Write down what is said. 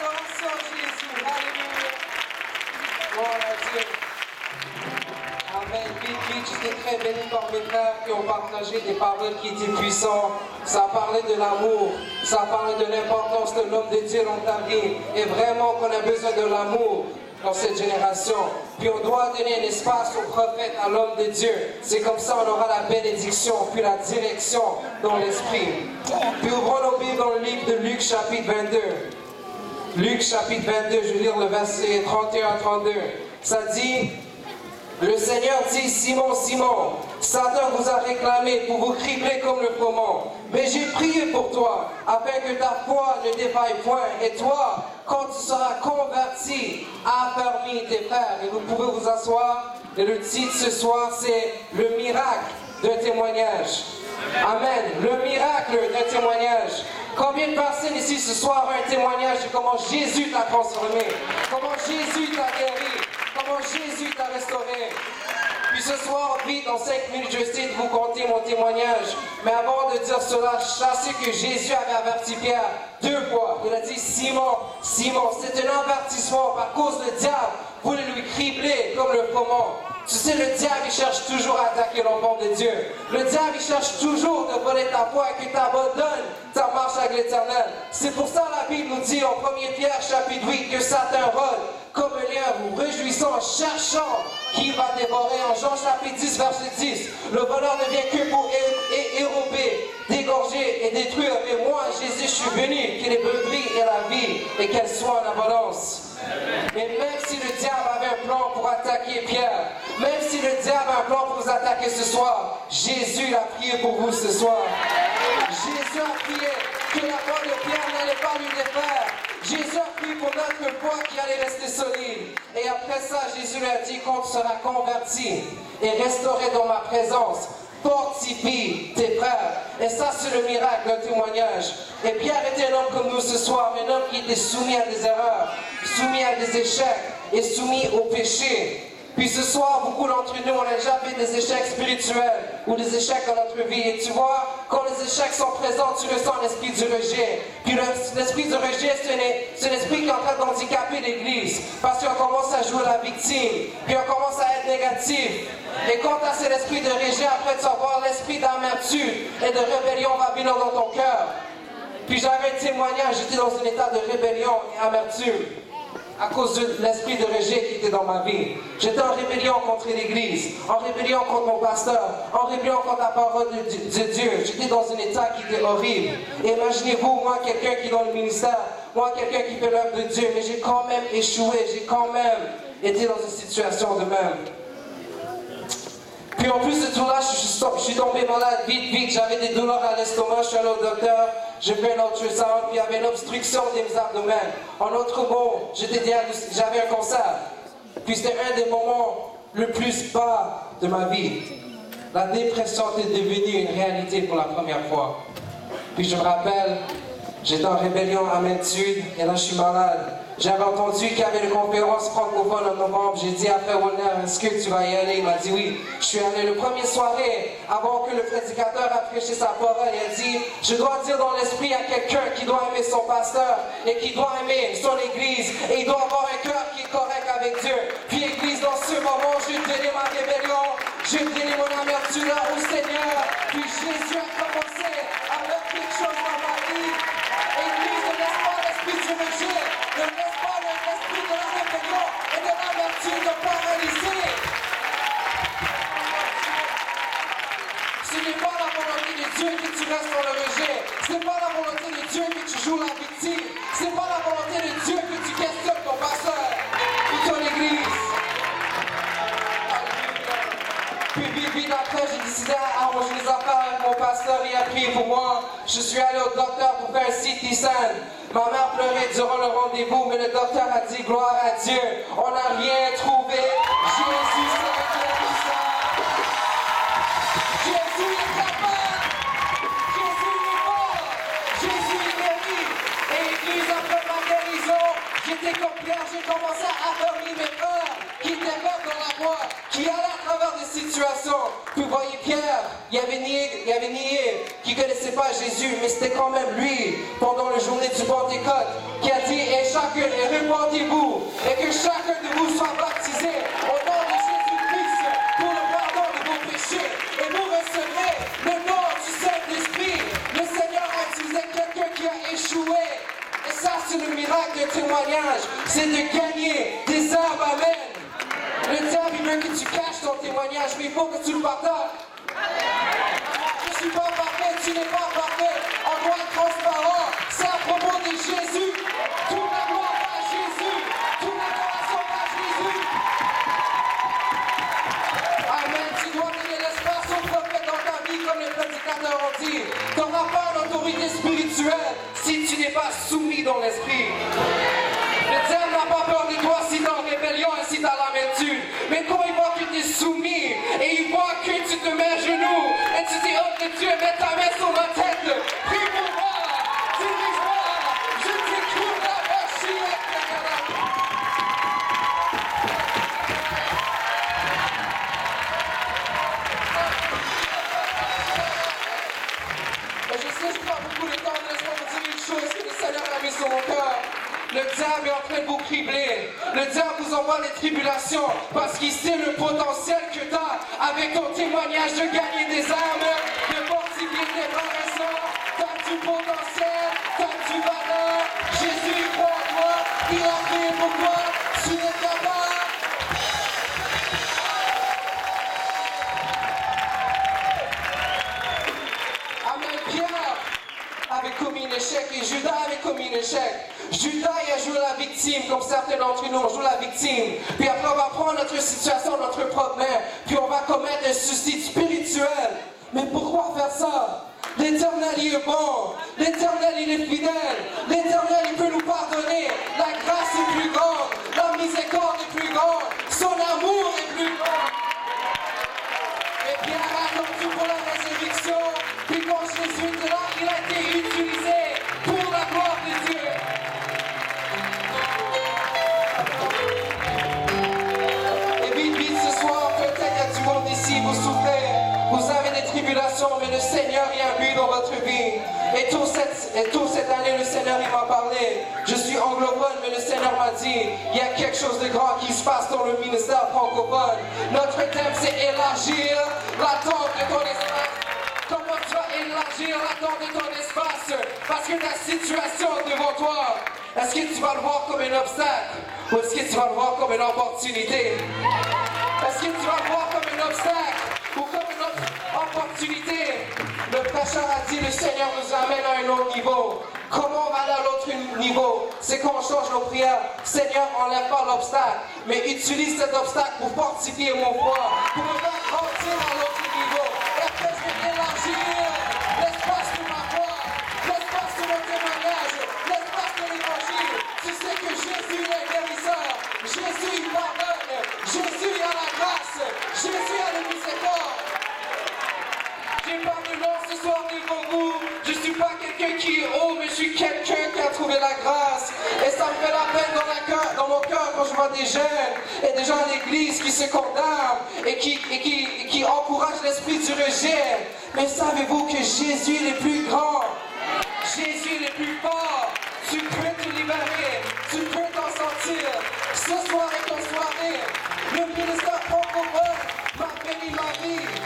Jésus. Alléluia. Gloire à Amen. Très béni par mes frères qui ont partagé des paroles qui étaient puissantes. Ça parlait de l'amour, ça parlait de l'importance de l'homme de Dieu dans ta vie. Et vraiment qu'on a besoin de l'amour dans cette génération. Puis on doit donner un espace au prophète, à l'homme de Dieu. C'est comme ça on aura la bénédiction, puis la direction dans l'esprit. Puis ouvrons nos Bibles dans le livre de Luc chapitre 22. Luc chapitre 22, je vais lire le verset 31 à 32. Ça dit, le Seigneur dit, Simon, Simon, Satan vous a réclamé pour vous cribler comme le froment. Mais j'ai prié pour toi, afin que ta foi ne défaille point. Et toi, quand tu seras converti, affermis tes frères. Et vous pouvez vous asseoir. Et le titre ce soir, c'est Le miracle d'un témoignage. Amen. Le miracle d'un témoignage. Combien de personnes ici ce soir ont un témoignage de comment Jésus t'a transformé, comment Jésus t'a guéri, comment Jésus t'a restauré. Ce soir, vite, en cinq minutes, je de vous conter mon témoignage. Mais avant de dire cela, sachez que Jésus avait averti Pierre deux fois. Il a dit, Simon, Simon, c'est un avertissement par cause le diable voulait lui cribler comme le poumon. Tu sais, le diable, il cherche toujours à attaquer l'enfant de Dieu. Le diable, il cherche toujours de voler ta foi et que tu abandonnes ta marche avec l'éternel. C'est pour ça la Bible nous dit en 1 Pierre chapitre 8 que Satan rôde comme un vous réjouissant, cherchant qui va dévorer. En Jean chapitre 10, verset 10, le voleur ne vient que pour érober, dégorger et détruire. Mais moi, Jésus, je suis venu, que les brebis et la vie et qu'elles soient en abondance. Et même si le diable avait un plan pour attaquer Pierre, même si le diable a un plan pour vous attaquer ce soir, Jésus a prié pour vous ce soir. Jésus a prié que la voix de Pierre n'allait pas lui défaire. Jésus a prié pour notre foi qui allait rester solide. Et après ça, Jésus lui a dit qu'on sera converti et restauré dans ma présence fortifie tes frères. Et ça, c'est le miracle, le témoignage. Et Pierre était un homme comme nous ce soir, un homme qui était soumis à des erreurs, soumis à des échecs et soumis au péché. Puis ce soir, beaucoup d'entre nous, on a déjà fait des échecs spirituels ou des échecs dans notre vie. Et tu vois, quand les échecs sont présents, tu ressens l'esprit du rejet. Puis l'esprit du rejet, c'est un esprit qui est en train d'handicaper l'Église. Parce qu'on commence à jouer la victime. Puis on commence à être négatif. Et quand tu as cet esprit de rejet, après tu vas voir l'esprit d'amertume et de rébellion va venir dans ton cœur. Puis j'avais un témoignage, j'étais dans un état de rébellion et amertume à cause de l'esprit de rejet qui était dans ma vie. J'étais en rébellion contre l'Église, en rébellion contre mon pasteur, en rébellion contre la parole de, Dieu. J'étais dans un état qui était horrible. imaginez-vous, moi, quelqu'un qui est dans le ministère, moi, quelqu'un qui fait l'œuvre de Dieu, mais j'ai quand même échoué, j'ai quand même été dans une situation de même. Puis en plus de tout là, je suis, tombé malade vite, vite. J'avais des douleurs à l'estomac, je suis allé au docteur. J'ai fait un ultrasound, puis il y avait une obstruction des abdomens. En autre mot, j'avais un cancer. Puis c'était un des moments le plus bas de ma vie. La dépression était devenue une réalité pour la première fois. Puis je me rappelle, j'étais en rébellion à Main Sud, et là je suis malade. J'avais entendu qu'il y avait une conférence francophone en novembre. J'ai dit à Frère Warner, est-ce que tu vas y aller? Il m'a dit oui. Je suis allé le premier soirée, avant que le prédicateur a prêché sa parole. Il a dit, je dois dire dans l'esprit à quelqu'un qui doit aimer son pasteur et qui doit aimer son église. Et il doit avoir un cœur de la et de de paralyser. Ce n'est pas la volonté de Dieu que tu restes dans le rejet. Ce n'est pas la volonté de Dieu que tu joues la victime. Ce n'est pas la volonté de Dieu que tu questionnes ton pasteur ou ton église. Puis vite après, j'ai décidé à arranger les affaires avec mon pasteur. Il a prié pour moi. Je suis allé au docteur pour faire un. Ma mère pleurait durant le rendez-vous, mais le docteur a dit gloire à Dieu. On n'a rien trouvé. Jésus, c'est. Jésus est capable. Jésus est mort. Jésus est guéri. Et l'église, après ma guérison, j'étais comme Pierre, j'ai commencé à affermir mes peurs qui étaient morts dans la voie, qui allaient à travers des situations. Vous voyez Pierre, il avait Jésus, mais c'était quand même lui, pendant la journée du Pentecôte, qui a dit, et chacun, et répandez-vous, et que chacun de vous soit baptisé au nom de Jésus-Christ pour le pardon de vos péchés, et vous recevrez le nom du Saint-Esprit. Le Seigneur a utilisé quelqu'un qui a échoué. Et ça, c'est le miracle de témoignage, c'est de gagner des âmes. Amen. Le diable, il veut que tu caches ton témoignage, mais il faut que tu le partages. Je tu n'es pas parfait. Doit être transparent. C'est à propos de Jésus. Tout la gloire à Jésus. Toute l'adoration à Jésus. Amen. Tu dois donner l'espace au prophète dans ta vie, comme les prédicateurs ont dit. Tu n'auras pas l'autorité spirituelle si tu n'es pas soumis dans l'esprit. Beaucoup de temps, vous dire une chose que le Seigneur a mis sur mon cœur. Le diable est en train de vous cribler. Le diable vous envoie des tribulations parce qu'il sait le potentiel que tu as avec ton témoignage de gagner des âmes, de fortifier tes. Tu as du potentiel, tu as du valeur. Jésus on joue la victime. Puis après, on va prendre notre situation, notre problème, puis on va commettre un suicide spirituel. Mais pourquoi faire ça? L'éternel, il est bon. L'éternel, il est fidèle. L'éternel, il peut nous pardonner. La grâce est plus grande. La miséricorde est plus grande. Son amour est plus grand. Et pour la grand qui se passe dans le ministère francophone. Notre thème, c'est élargir l'attente de ton espace. Comment tu vas élargir l'attente de ton espace? Parce que ta situation devant toi, est-ce que tu vas le voir comme un obstacle? Ou est-ce que tu vas le voir comme une opportunité? Est-ce que tu vas le voir comme un obstacle? Ou comme une opportunité? Le Seigneur nous amène à un autre niveau. Comment on va aller à l'autre niveau? C'est qu'on change nos prières. Seigneur, enlève pas l'obstacle, mais utilise cet obstacle pour fortifier mon foi, pour me faire grandir à l'autre niveau. Et après, je vais élargir l'espace de ma foi, l'espace de mon témoignage, l'espace de l'évangile? Tu sais que Jésus est guérisseur, Jésus pardonne, Jésus a la grâce, Jésus a le miséricorde. J'ai quelqu'un haut, mais je suis quelqu'un qui a trouvé la grâce. Et ça me fait la peine dans, dans mon cœur quand je vois des jeunes et des gens à l'église qui se condamnent et qui, et et encouragent l'esprit du rejet. Mais savez-vous que Jésus est le plus grand? Jésus est le plus fort. Tu peux te libérer. Tu peux t'en sortir. Ce soir est ton soirée. Le ministère francophone m'a béni ma vie.